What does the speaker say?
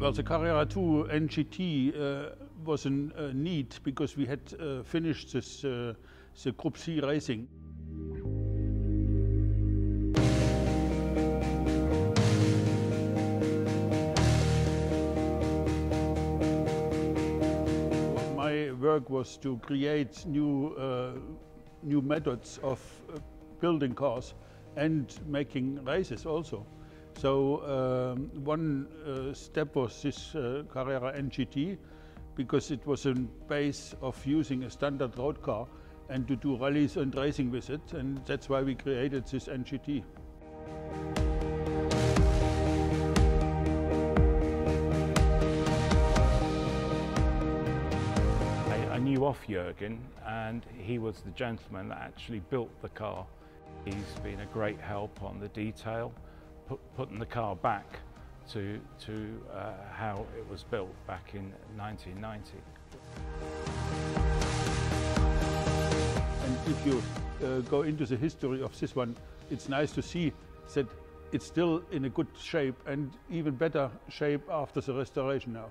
Well, the Carrera 2 NGT uh, was a uh, need because we had uh, finished this uh, the Group C racing. My work was to create new uh, new methods of uh, building cars and making races also. So um, one uh, step was this uh, Carrera NGT because it was a base of using a standard road car and to do rallies and racing with it and that's why we created this NGT. I, I knew off Jürgen and he was the gentleman that actually built the car. He's been a great help on the detail, put, putting the car back to, to uh, how it was built back in 1990. And if you uh, go into the history of this one, it's nice to see that it's still in a good shape and even better shape after the restoration now.